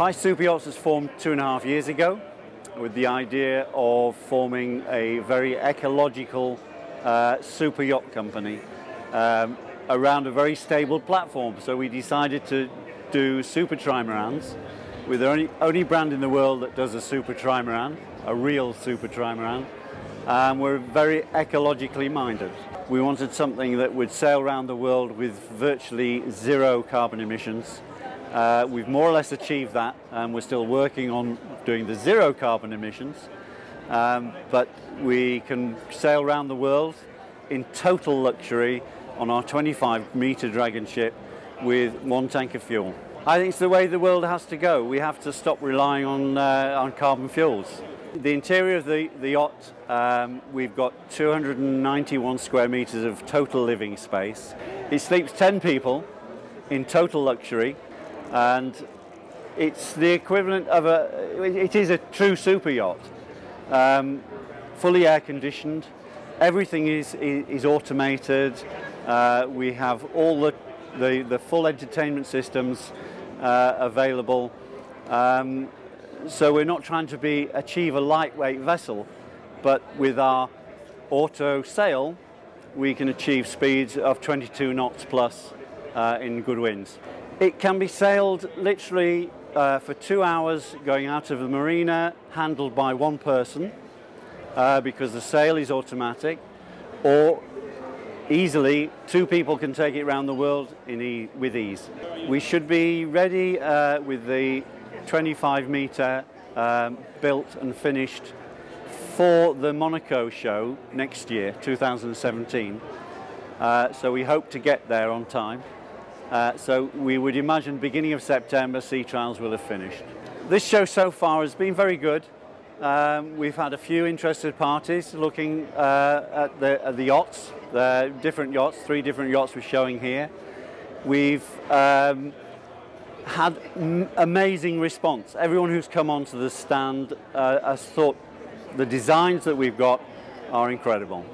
Pi Super Yachts was formed two and a half years ago with the idea of forming a very ecological uh, super yacht company um, around a very stable platform. So we decided to do super trimarans. We're the only, only brand in the world that does a super trimaran, a real super trimaran. And we're very ecologically minded. We wanted something that would sail around the world with virtually zero carbon emissions. Uh, we've more or less achieved that, and we're still working on doing the zero carbon emissions. Um, but we can sail around the world in total luxury on our 25 meter dragon ship with one tank of fuel. I think it's the way the world has to go. We have to stop relying on, uh, on carbon fuels. The interior of the, the yacht, um, we've got 291 square meters of total living space. It sleeps 10 people in total luxury and it's the equivalent of a, it is a true super yacht. Um, fully air conditioned, everything is, is, automated, uh, we have all the, the, the full entertainment systems uh, available. Um, so we're not trying to be achieve a lightweight vessel, but with our auto sail, we can achieve speeds of 22 knots plus uh, in good winds. It can be sailed literally uh, for two hours going out of the marina, handled by one person, uh, because the sail is automatic, or easily two people can take it around the world e with ease. We should be ready uh, with the 25 metre um, built and finished for the Monaco show next year, 2017. Uh, so we hope to get there on time. Uh, so we would imagine beginning of September sea trials will have finished. This show so far has been very good. Um, we've had a few interested parties looking uh, at, the, at, the, yachts, the different yachts, three different yachts we're showing here. We've um, had amazing response. Everyone who's come onto the stand uh, has thought the designs that we've got are incredible.